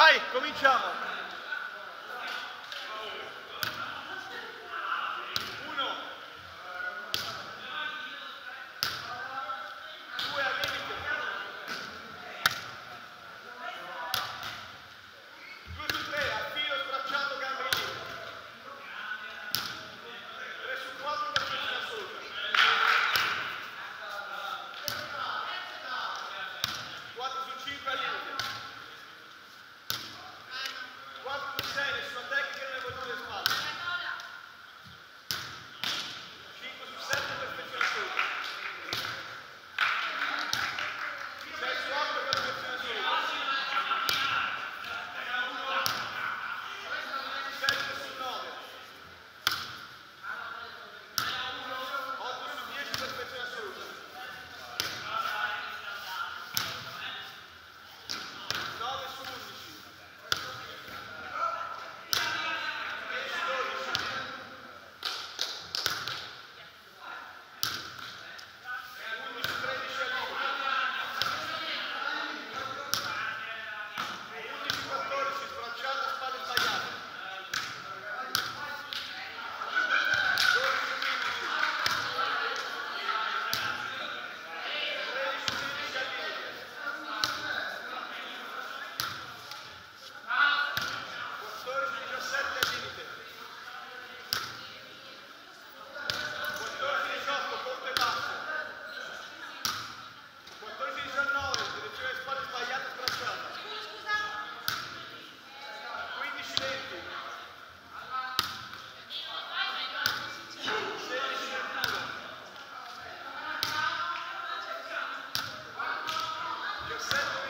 Vai, cominciamo! set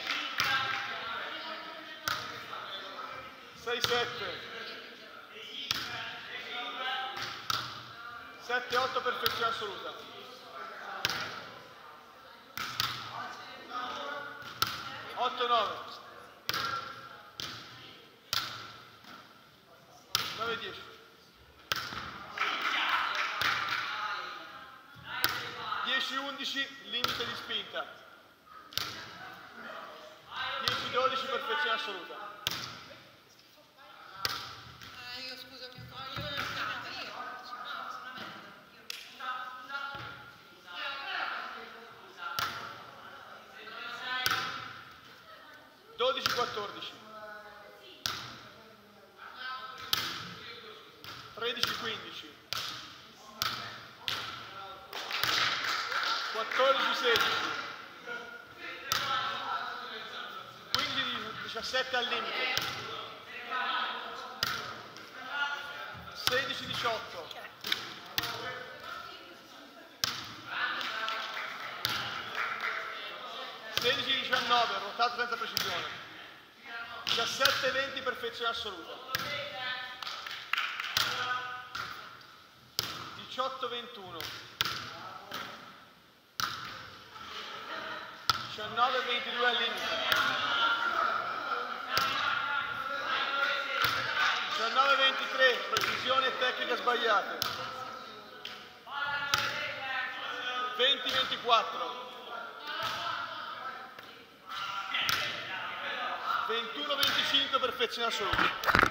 6, 7. 7, 8, perfezione assoluta. 8, 9. 9, 10. 10, 11, limite di spinta. 10, 12, perfezione assoluta. 14-14. 13-15. 14-16. 17 al limite 16 18 16 19 rotato senza precisione 17-20 perfezione assoluta. 18-21. 19-22 al limite. 19-23, precisione tecnica sbagliata. 20-24. 21-25 perfezione assoluta.